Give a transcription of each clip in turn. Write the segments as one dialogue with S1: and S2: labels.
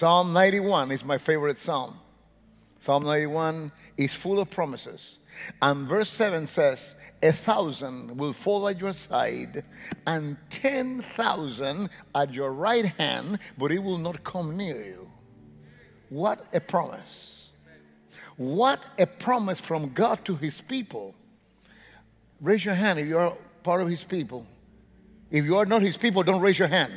S1: Psalm 91 is my favorite psalm. Psalm 91 is full of promises. And verse 7 says, A thousand will fall at your side, and 10,000 at your right hand, but it will not come near you. What a promise! What a promise from God to his people. Raise your hand if you're part of his people. If you are not his people, don't raise your hand.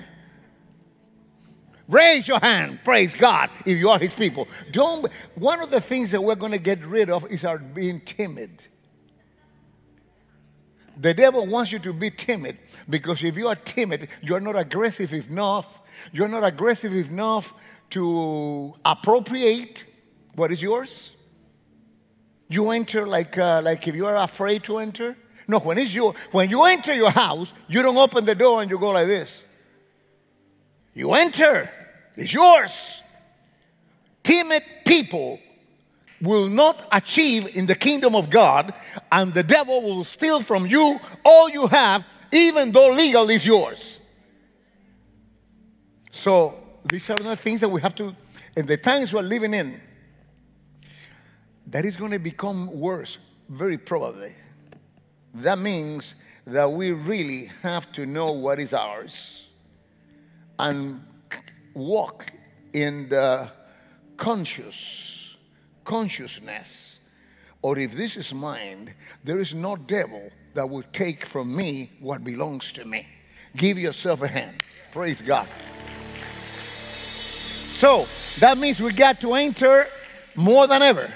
S1: Raise your hand, praise God, if you are his people. Don't one of the things that we're going to get rid of is our being timid. The devil wants you to be timid because if you are timid, you're not aggressive enough. You're not aggressive enough to appropriate what is yours. You enter like, uh, like if you are afraid to enter. No, when it's your, when you enter your house, you don't open the door and you go like this. You enter, it's yours. Timid people will not achieve in the kingdom of God, and the devil will steal from you all you have, even though legal is yours. So, these are the things that we have to, in the times we're living in, that is going to become worse, very probably. That means that we really have to know what is ours and walk in the conscious consciousness or if this is mine there is no devil that will take from me what belongs to me. Give yourself a hand. Praise god. So that means we got to enter more than ever.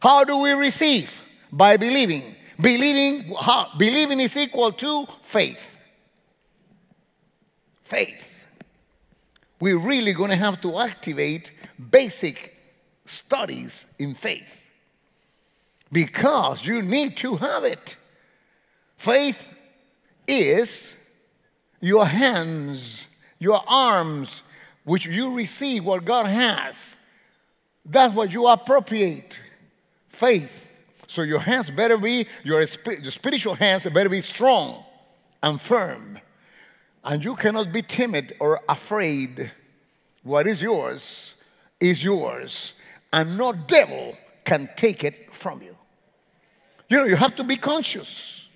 S1: How do we receive? By believing. Believing how? Believing is equal to faith. Faith we're really going to have to activate basic studies in faith because you need to have it. Faith is your hands, your arms, which you receive what God has. That's what you appropriate. Faith. So your hands better be, your, spiritual hands better be strong and firm. And you cannot be timid or afraid. What is yours is yours, and no devil can take it from you. You know, you have to be conscious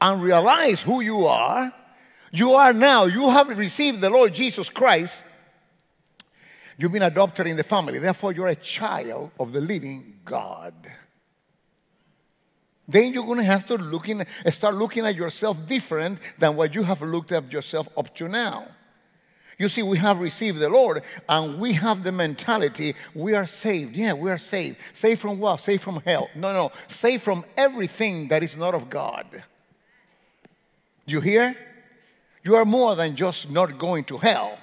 S1: and realize who you are. You are now, you have received the Lord Jesus Christ. You've been adopted in the family. Therefore, you're a child of the living God then you're going to have to looking, start looking at yourself different than what you have looked at yourself up to now. You see, we have received the Lord and we have the mentality we are saved. Yeah, we are saved. Saved from what? Saved from hell. No, no. Saved from everything that is not of God. You hear? You are more than just not going to hell.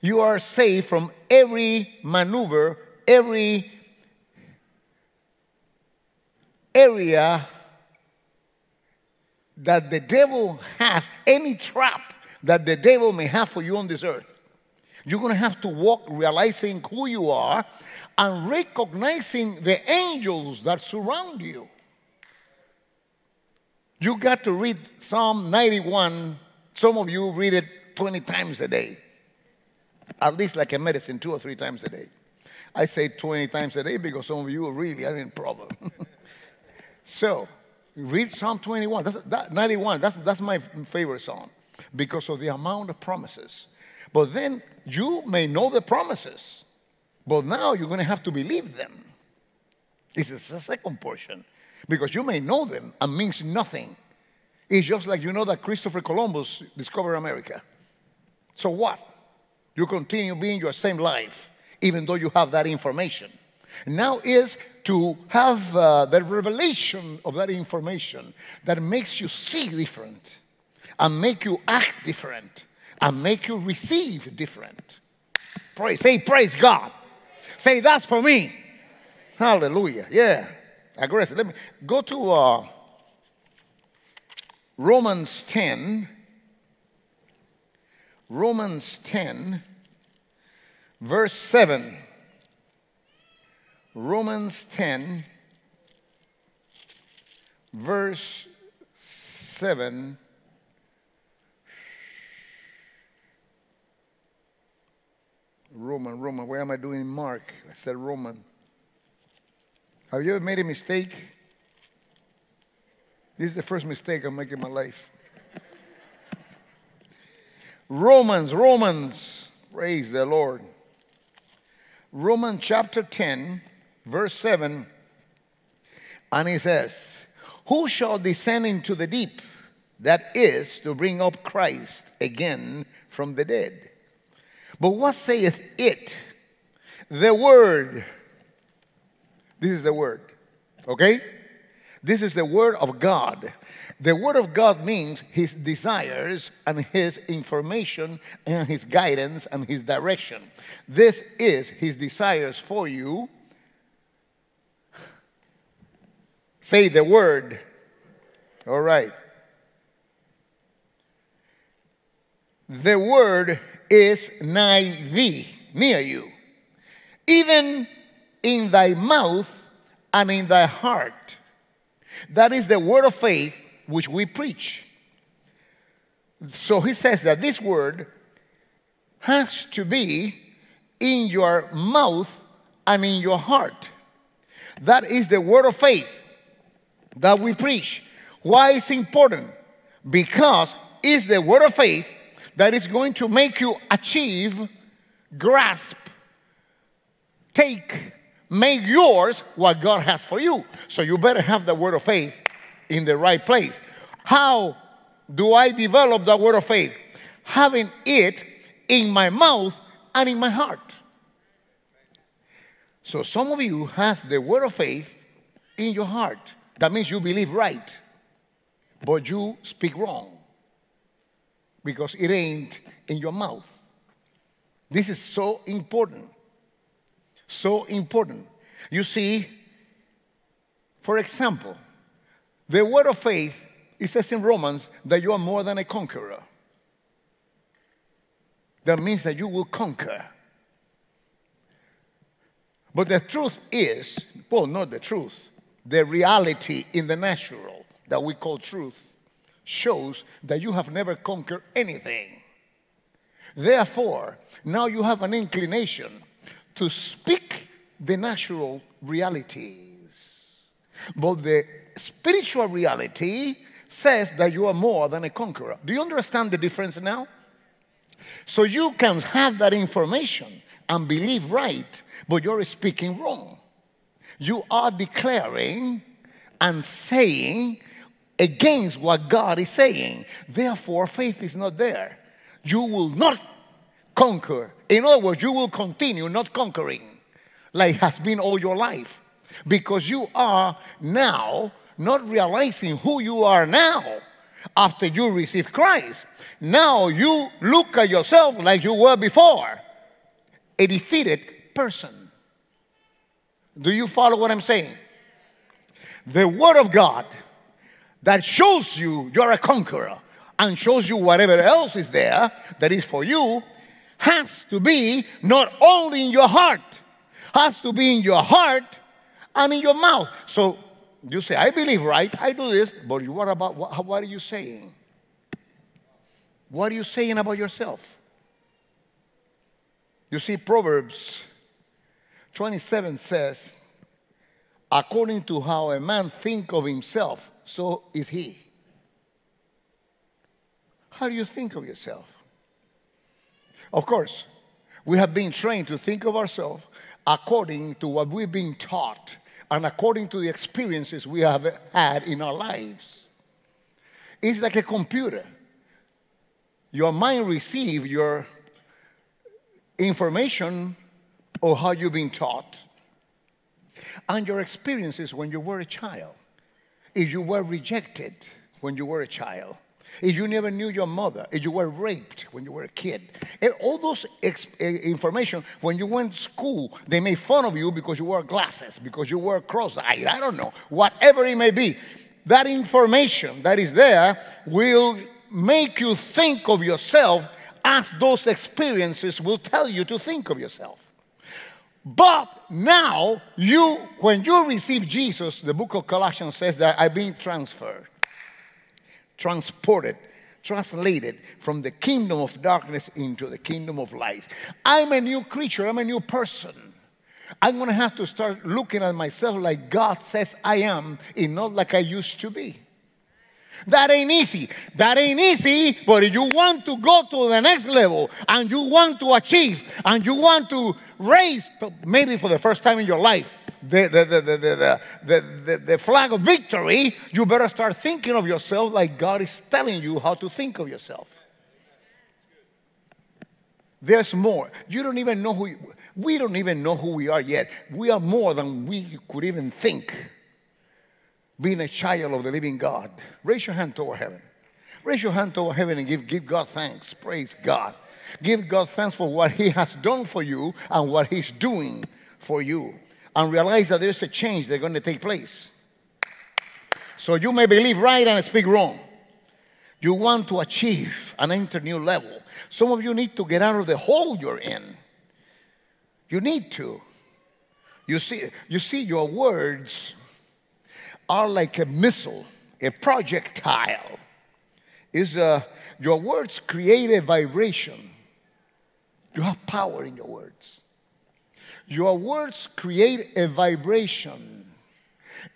S1: You are saved from every maneuver, every area that the devil has, any trap that the devil may have for you on this earth. You're going to have to walk realizing who you are and recognizing the angels that surround you. You got to read Psalm 91. Some of you read it 20 times a day, at least like a medicine, two or three times a day. I say 20 times a day because some of you really are in problem. So, read Psalm 21. That's, that, 91. That's, that's my favorite psalm because of the amount of promises. But then you may know the promises, but now you're going to have to believe them. This is the second portion because you may know them and means nothing. It's just like you know that Christopher Columbus discovered America. So what? You continue being your same life even though you have that information. Now is to have uh, the revelation of that information that makes you see different and make you act different and make you receive different. Praise, say praise God. Say that's for me. Hallelujah. Yeah. Aggressive. Let me go to uh, Romans 10. Romans 10, verse 7. Romans 10, verse 7. Roman, Roman. Why am I doing Mark? I said Roman. Have you ever made a mistake? This is the first mistake I'm making in my life. Romans, Romans, praise the Lord. Romans chapter 10, verse 7, and he says, Who shall descend into the deep? That is to bring up Christ again from the dead. But what saith it? The word. This is the word. Okay? This is the word of God. The word of God means his desires and his information and his guidance and his direction. This is his desires for you. Say the word. All right. The word is nigh thee, near you, even in thy mouth and in thy heart. That is the word of faith which we preach. So he says that this word has to be in your mouth and in your heart. That is the word of faith that we preach. Why is it important? Because it's the word of faith that is going to make you achieve, grasp, take, make yours what God has for you. So you better have the word of faith in the right place. How do I develop the word of faith? Having it in my mouth and in my heart. So some of you has the word of faith in your heart. That means you believe right, but you speak wrong because it ain't in your mouth. This is so important. So important. You see, for example, the word of faith, it says in Romans that you are more than a conqueror. That means that you will conquer. But the truth is, well, not the truth, the reality in the natural that we call truth shows that you have never conquered anything. Therefore, now you have an inclination to speak the natural realities. But the spiritual reality says that you are more than a conqueror. Do you understand the difference now? So you can have that information and believe right, but you're speaking wrong. You are declaring and saying against what God is saying. Therefore, faith is not there. You will not conquer. In other words, you will continue not conquering like has been all your life because you are now not realizing who you are now after you receive Christ. Now you look at yourself like you were before a defeated person. Do you follow what I'm saying? The Word of God that shows you you're a conqueror and shows you whatever else is there that is for you has to be not only in your heart, has to be in your heart and in your mouth. So you say, I believe right, I do this, but what about what, what are you saying? What are you saying about yourself? You see, Proverbs 27 says, according to how a man think of himself, so is he. How do you think of yourself? Of course, we have been trained to think of ourselves according to what we've been taught and according to the experiences we have had in our lives. It's like a computer. Your mind receives your information or how you've been taught. And your experiences when you were a child. If you were rejected when you were a child, if you never knew your mother, if you were raped when you were a kid, and all those eh, information, when you went to school, they made fun of you because you wore glasses, because you were cross-eyed, I don't know, whatever it may be. That information that is there will make you think of yourself as those experiences will tell you to think of yourself. But now, you, when you receive Jesus, the book of Colossians says that I've been transferred, transported translated from the kingdom of darkness into the kingdom of light. I'm a new creature, I'm a new person. I'm going to have to start looking at myself like God says I am and not like I used to be. That ain't easy. That ain't easy, but if you want to go to the next level and you want to achieve and you want to raise, maybe for the first time in your life, the, the, the, the, the, the, the, flag of victory, you better start thinking of yourself like God is telling you how to think of yourself. There's more. You don't even know who, you, we don't even know who we are yet. We are more than we could even think being a child of the living God. Raise your hand toward heaven. Raise your hand toward heaven and give, give God thanks. Praise God. Give God thanks for what He has done for you and what He's doing for you. And realize that there's a change that's going to take place. So you may believe right and speak wrong. You want to achieve and enter new level. Some of you need to get out of the hole you're in. You need to. You see, you see your words are like a missile, a projectile. Is a, your words create a vibration. You have power in your words. Your words create a vibration.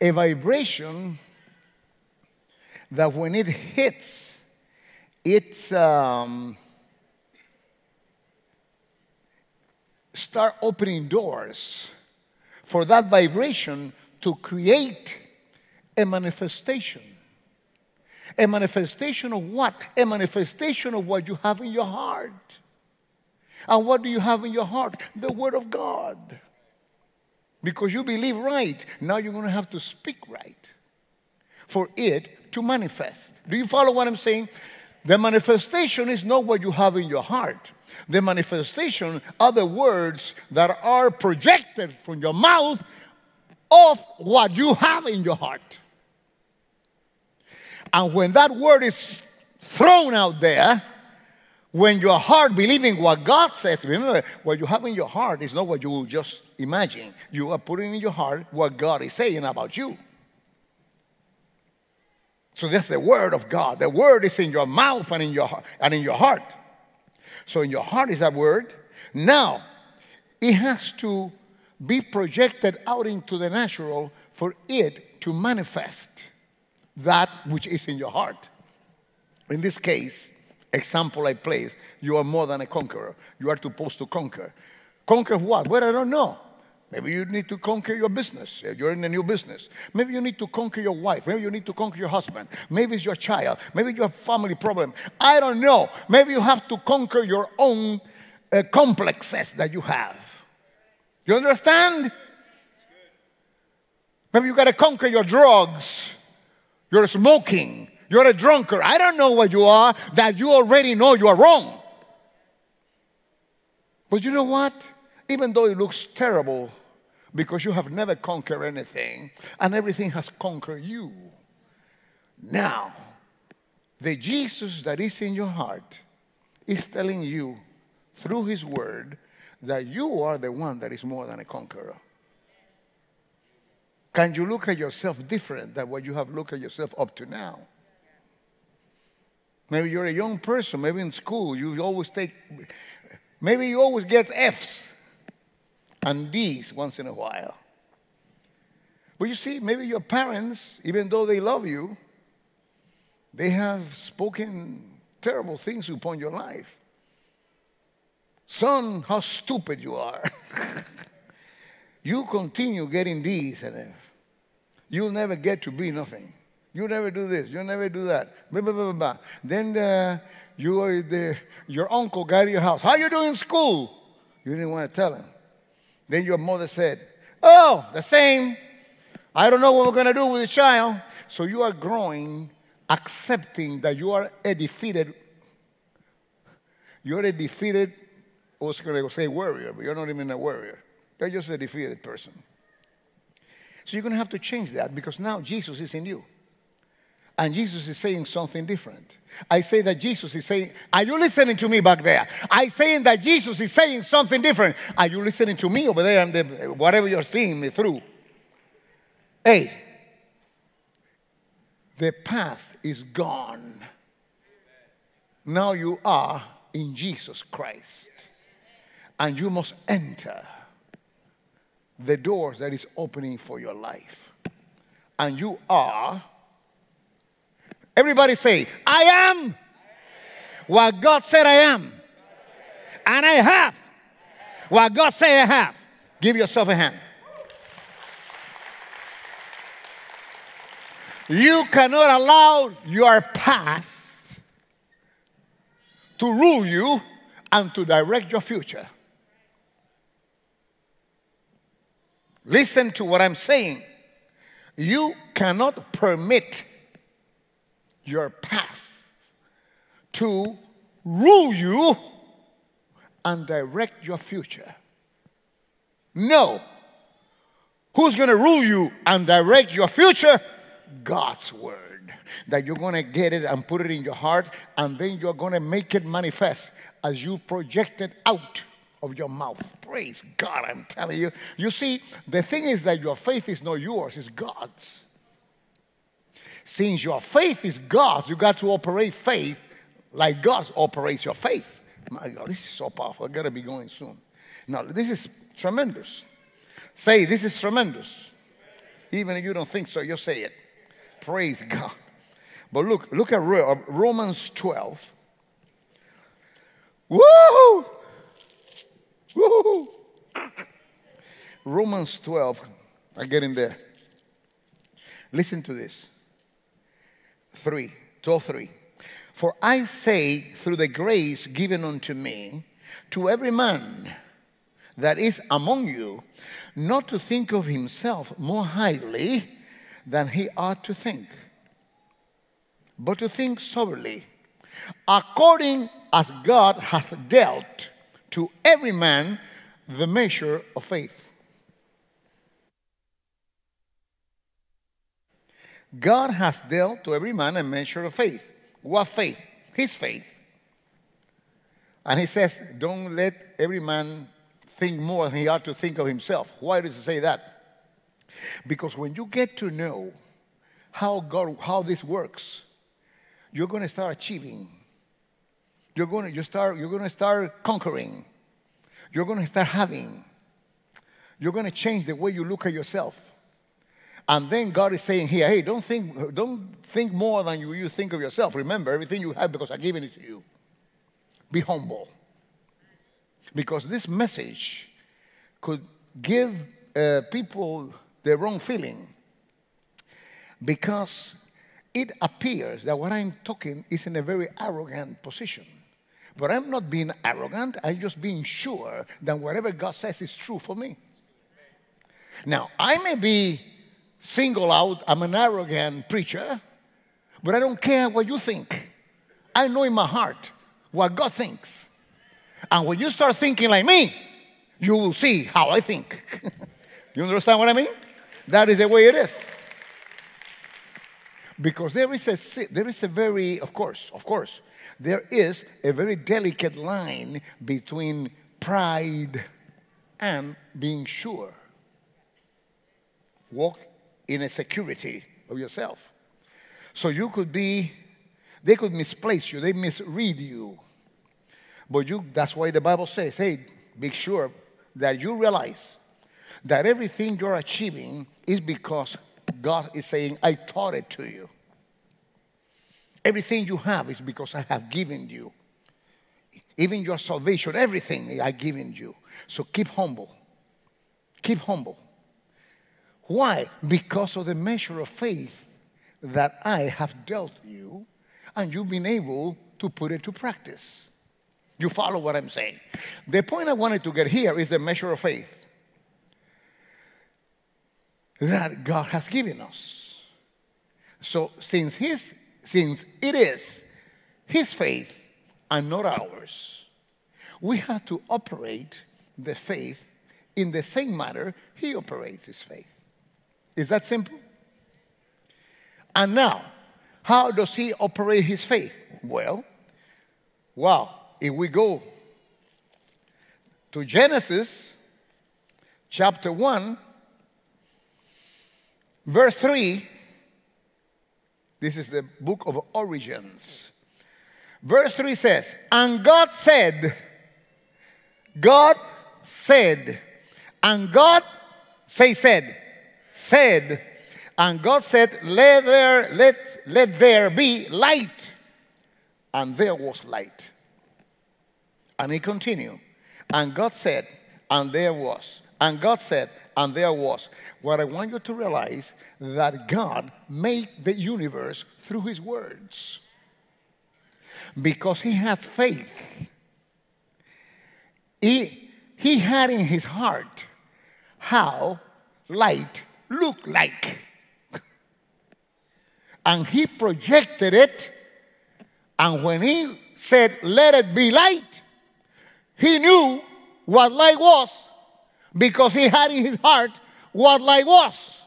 S1: A vibration that when it hits, it's um, start opening doors for that vibration to create a manifestation. A manifestation of what? A manifestation of what you have in your heart. And what do you have in your heart? The Word of God. Because you believe right, now you're going to have to speak right for it to manifest. Do you follow what I'm saying? The manifestation is not what you have in your heart. The manifestation are the words that are projected from your mouth of what you have in your heart. And when that word is thrown out there, when your heart believing what God says, remember, what you have in your heart is not what you just imagine. You are putting in your heart what God is saying about you. So that's the word of God. The word is in your mouth and in your and in your heart. So in your heart is that word. Now, it has to be projected out into the natural for it to manifest that which is in your heart. In this case, example I place, you are more than a conqueror. You are supposed to conquer. Conquer what? Well, I don't know. Maybe you need to conquer your business. You're in a new business. Maybe you need to conquer your wife. Maybe you need to conquer your husband. Maybe it's your child. Maybe you have family problem. I don't know. Maybe you have to conquer your own uh, complexes that you have. You understand? Maybe you got to conquer your drugs. You're smoking. You're a drunkard. I don't know what you are that you already know you are wrong. But you know what? Even though it looks terrible because you have never conquered anything and everything has conquered you, now the Jesus that is in your heart is telling you through his word that you are the one that is more than a conqueror. Can you look at yourself different than what you have looked at yourself up to now? Maybe you're a young person, maybe in school, you always take, maybe you always get F's and D's once in a while. But you see, maybe your parents, even though they love you, they have spoken terrible things upon your life. Son, how stupid you are. you continue getting D's and F's. You'll never get to be nothing. You never do this. You never do that. Blah, blah, blah, blah. Then uh, you the, your uncle got to your house. How you doing in school? You didn't want to tell him. Then your mother said, "Oh, the same. I don't know what we're going to do with the child." So you are growing, accepting that you are a defeated. You're a defeated. I was going to say warrior, but you're not even a warrior. You're just a defeated person. So you're going to have to change that because now Jesus is in you. And Jesus is saying something different. I say that Jesus is saying, Are you listening to me back there? I saying that Jesus is saying something different. Are you listening to me over there and the, whatever you're seeing me through? Hey, the past is gone. Now you are in Jesus Christ. And you must enter the doors that is opening for your life. And you are, everybody say, I am what God said I am. And I have what God said I have. Give yourself a hand. You cannot allow your past to rule you and to direct your future. Listen to what I'm saying. You cannot permit your past to rule you and direct your future. No. Who's going to rule you and direct your future? God's word. That you're going to get it and put it in your heart, and then you're going to make it manifest as you project it out of your mouth. Praise God, I'm telling you. You see, the thing is that your faith is not yours, it's God's. Since your faith is God's, you got to operate faith like God operates your faith. My God, this is so powerful. I gotta be going soon. Now, this is tremendous. Say, this is tremendous. Even if you don't think so, you say it. Praise God. But look, look at uh, Romans 12. Woo! Woo! Romans 12. I get in there. Listen to this. 3, 12, 3. For I say, through the grace given unto me, to every man that is among you, not to think of himself more highly than he ought to think, but to think soberly, according as God hath dealt to every man the measure of faith. God has dealt to every man a measure of faith. What faith? His faith. And he says, Don't let every man think more than he ought to think of himself. Why does he say that? Because when you get to know how God, how this works, you're going to start achieving. You're going to you start, you're going to start conquering. You're going to start having. You're going to change the way you look at yourself. And then God is saying here, hey, don't think, don't think more than you, you think of yourself. Remember everything you have because I've given it to you. Be humble. Because this message could give uh, people the wrong feeling. Because it appears that what I'm talking is in a very arrogant position. But I'm not being arrogant, I'm just being sure that whatever God says is true for me. Now, I may be single out, I'm an arrogant preacher, but I don't care what you think. I know in my heart what God thinks. And when you start thinking like me, you will see how I think. you understand what I mean? That is the way it is. Because there is a there is a very, of course, of course, there is a very delicate line between pride and being sure. Walk in a security of yourself. So you could be, they could misplace you, they misread you. But you, that's why the Bible says, hey, be sure that you realize that everything you're achieving is because God is saying, I taught it to you. Everything you have is because I have given you. Even your salvation, everything I've given you. So keep humble. Keep humble. Why? Because of the measure of faith that I have dealt you, and you've been able to put it to practice. You follow what I'm saying? The point I wanted to get here is the measure of faith that God has given us. So since his since it is his faith and not ours, we have to operate the faith in the same manner he operates his faith. Is that simple? And now, how does he operate his faith? Well, wow, if we go to Genesis chapter 1, verse 3, this is the book of origins. Verse 3 says, And God said, God said, and God, say said, said, and God said, Let there, let, let there be light. And there was light. And he continued. And God said, and there was. And God said, and there was. What I want you to realize that God made the universe through his words. Because he had faith. He, he had in his heart how light looked like. and he projected it. And when he said, Let it be light, he knew what light was because he had in his heart what light was.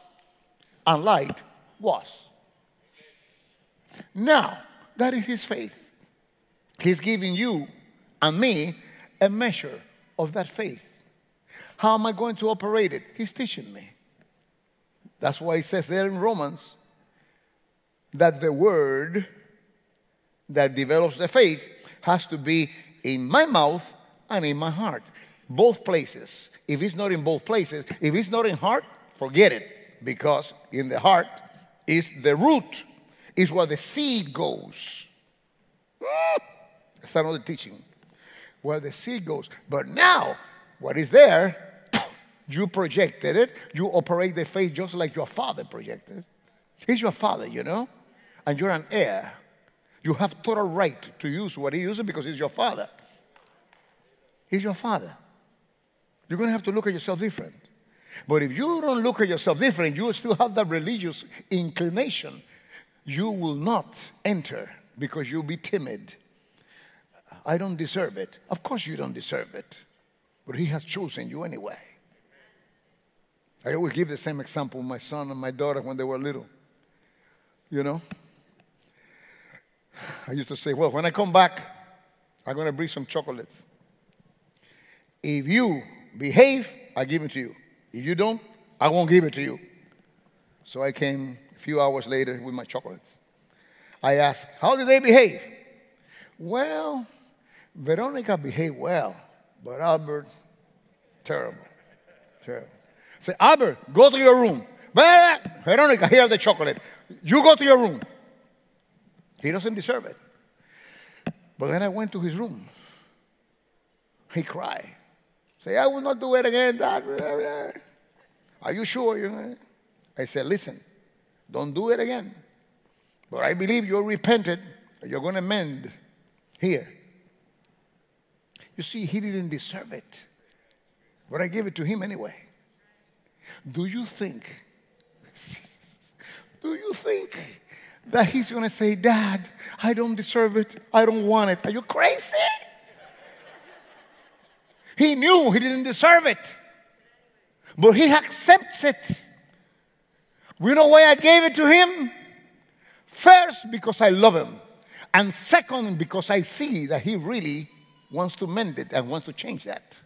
S1: And light was. Now, that is his faith. He's giving you and me a measure of that faith. How am I going to operate it? He's teaching me. That's why it says there in Romans that the word that develops the faith has to be in my mouth and in my heart. Both places. If it's not in both places, if it's not in heart, forget it. Because in the heart is the root, is where the seed goes. That's another teaching. Where the seed goes. But now, what is there, you projected it. You operate the faith just like your father projected. He's your father, you know? And you're an heir. You have total right to use what he uses because he's your father. He's your father. You're going to have to look at yourself different. But if you don't look at yourself different, you still have that religious inclination. You will not enter because you'll be timid. I don't deserve it. Of course, you don't deserve it. But He has chosen you anyway. I always give the same example my son and my daughter when they were little. You know? I used to say, well, when I come back, I'm going to bring some chocolates. If you behave, I give it to you. If you don't, I won't give it to you. So I came a few hours later with my chocolates. I asked, How did they behave? Well, Veronica behaved well, but Albert, terrible. Terrible. Say, Albert, go to your room. Veronica, here's the chocolate. You go to your room. He doesn't deserve it. But then I went to his room. He cried. Say, I will not do it again, Dad. Are you sure? I said, listen, don't do it again. But I believe you're repented. You're going to mend here. You see, he didn't deserve it. But I gave it to him anyway. Do you think, do you think that he's going to say, Dad, I don't deserve it. I don't want it. Are you crazy? He knew he didn't deserve it, but he accepts it. You know why I gave it to him? First, because I love him. And second, because I see that he really wants to mend it and wants to change that.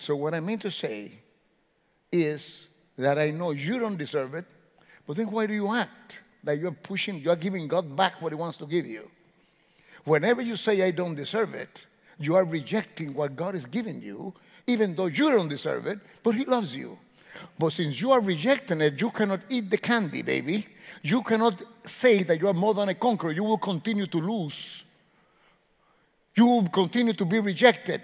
S1: So, what I mean to say is that I know you don't deserve it, but then why do you act that you're pushing, you're giving God back what He wants to give you? Whenever you say, I don't deserve it, you are rejecting what God is giving you, even though you don't deserve it, but He loves you. But since you are rejecting it, you cannot eat the candy, baby. You cannot say that you are more than a conqueror. You will continue to lose. You will continue to be rejected.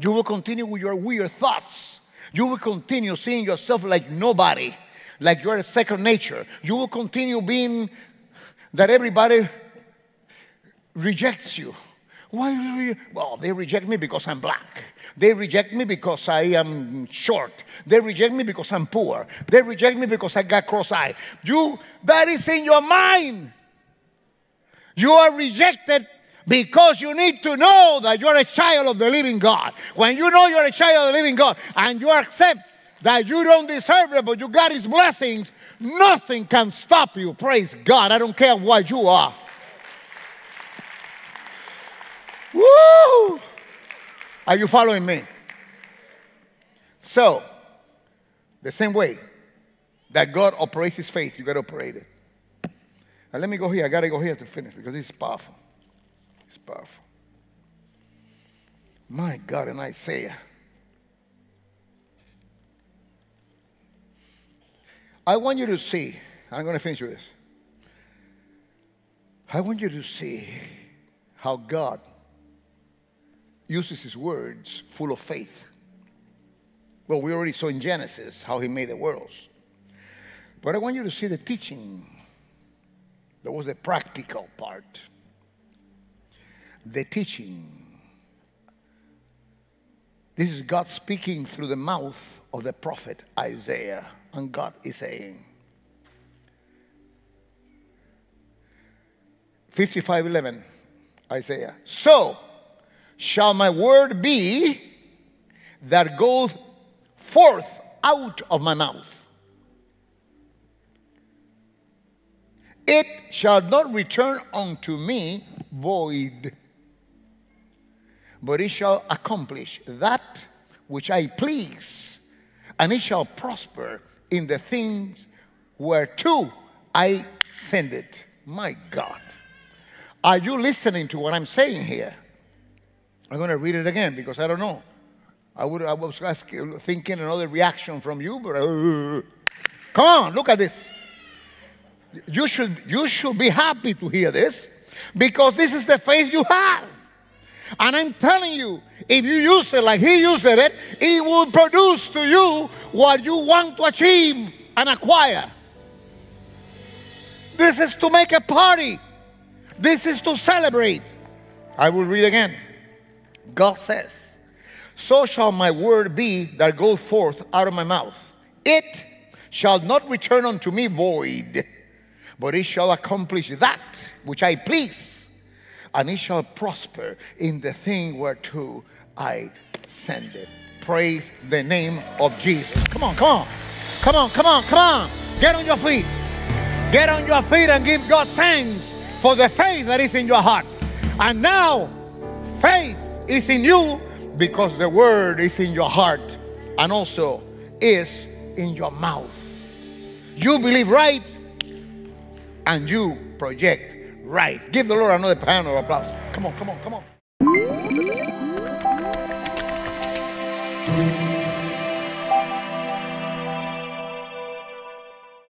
S1: You will continue with your weird thoughts. You will continue seeing yourself like nobody, like you're a second nature. You will continue being that everybody rejects you. Why? Well, they reject me because I'm black. They reject me because I am short. They reject me because I'm poor. They reject me because I got cross eye. You, that is in your mind. You are rejected because you need to know that you're a child of the living God. When you know you're a child of the living God and you accept that you don't deserve it, but you got His blessings, nothing can stop you. Praise God. I don't care what you are. Woo! Are you following me? So, the same way that God operates his faith, you got to operate it. Now let me go here. I got to go here to finish because it's powerful. It's powerful. My God, in Isaiah. I want you to see, I'm going to finish with this. I want you to see how God uses his words full of faith. Well, we already saw in Genesis how he made the worlds. But I want you to see the teaching. That was the practical part. The teaching. This is God speaking through the mouth of the prophet Isaiah. And God is saying, 55:11 Isaiah. So shall my word be that goes forth out of my mouth. It shall not return unto me void, but it shall accomplish that which I please, and it shall prosper in the things whereto I send it. My God. Are you listening to what I'm saying here? I'm going to read it again because I don't know. I, would, I was asking, thinking another reaction from you, but uh, come on, look at this. You should, you should be happy to hear this because this is the faith you have. And I'm telling you, if you use it like he used it, it will produce to you what you want to achieve and acquire. This is to make a party. This is to celebrate. I will read again. God says, so shall my word be that goes forth out of my mouth. It shall not return unto me void, but it shall accomplish that which I please, and it shall prosper in the thing whereto I send it. Praise the name of Jesus. Come on, come on, come on, come on, come on. Get on your feet. Get on your feet and give God thanks for the faith that is in your heart. And now, faith is in you because the word is in your heart and also is in your mouth. You believe right and you project right. Give the Lord another pound of applause. Come on, come on, come on.